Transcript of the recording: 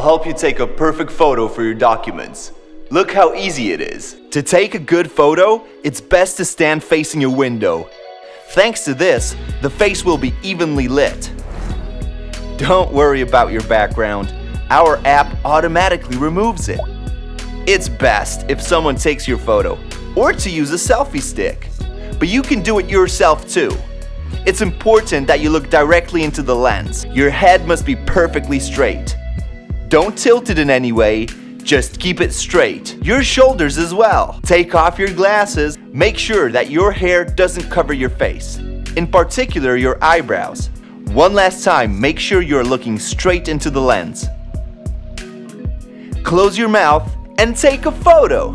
help you take a perfect photo for your documents. Look how easy it is. To take a good photo, it's best to stand facing your window. Thanks to this, the face will be evenly lit. Don't worry about your background. Our app automatically removes it. It's best if someone takes your photo, or to use a selfie stick. But you can do it yourself too. It's important that you look directly into the lens. Your head must be perfectly straight. Don't tilt it in any way, just keep it straight. Your shoulders as well. Take off your glasses. Make sure that your hair doesn't cover your face. In particular, your eyebrows. One last time, make sure you're looking straight into the lens. Close your mouth and take a photo.